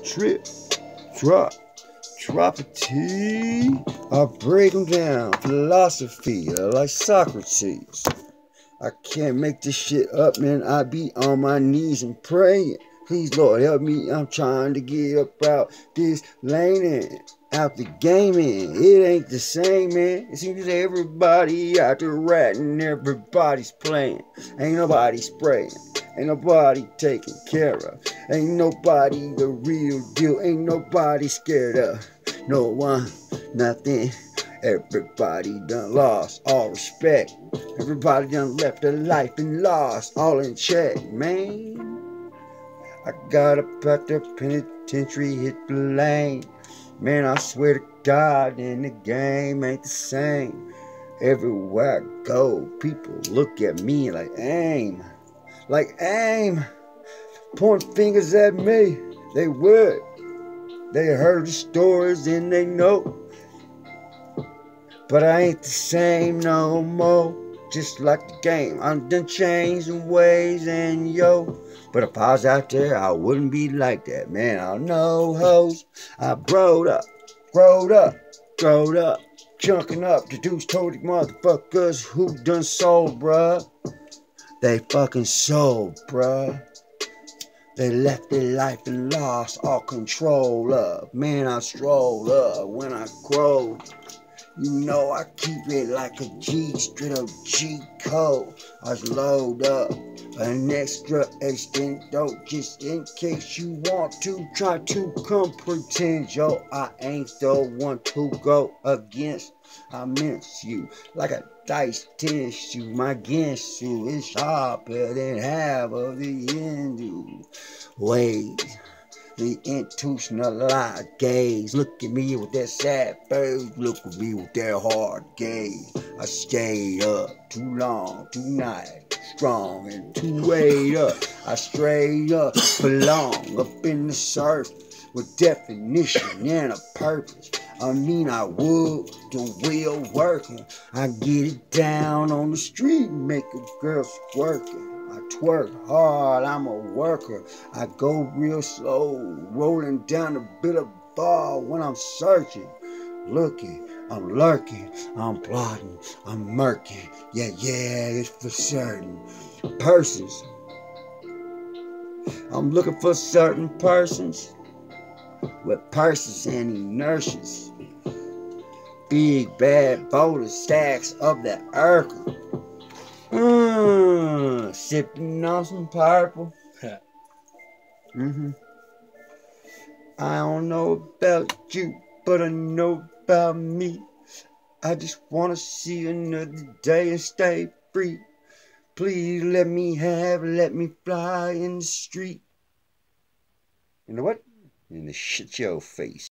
trip, drop, drop a T. I break them down, philosophy like Socrates. I can't make this shit up, man. I be on my knees and praying. Please, Lord, help me. I'm trying to get up out this lane out the gaming. It ain't the same, man. It seems everybody out there ratting, everybody's playing. Ain't nobody spraying. Ain't nobody taking care of. Ain't nobody the real deal. Ain't nobody scared of. No one, nothing. Everybody done lost all respect. Everybody done left their life and lost all in check, man. I got up at the penitentiary, hit the lane. Man, I swear to God, in the game ain't the same. Everywhere I go, people look at me like aim, like aim, point fingers at me. They would. They heard the stories and they know. But I ain't the same no more. Just like the game, I'm done changing ways and yo. But if I was out there, I wouldn't be like that, man. I know hoes. I growed up, growed up, growed up, chunking up to these toady motherfuckers who done sold, bruh. They fucking sold, bruh. They left their life and lost all control of. Man, I stroll up when I grow. You know I keep it like a G, straight up G code. I was load up an extra extent just in case you want to try to come pretend, yo. I ain't the one to go against. I miss you like a dice tissue. My against you is sharper than half of the Hindu ways the institutionalized gaze. Look at me with that sad face. Look at me with that hard gaze. I stayed up too long, too night, strong and too way up. I strayed up belong up in the surf with definition and a purpose. I mean, I would the wheel working. I get it down on the street, make a girl working. Twerk hard, I'm a worker. I go real slow, rolling down a bit of bar when I'm searching. Looking, I'm lurking, I'm plotting, I'm murking. Yeah, yeah, it's for certain. Persons. I'm looking for certain persons with purses and inertias. Big bad boulder stacks of the earth. Mmm, sipping on some purple. mm-hmm. I don't know about you, but I know about me. I just wanna see another day and stay free. Please let me have, let me fly in the street. You know what? In the shit your face.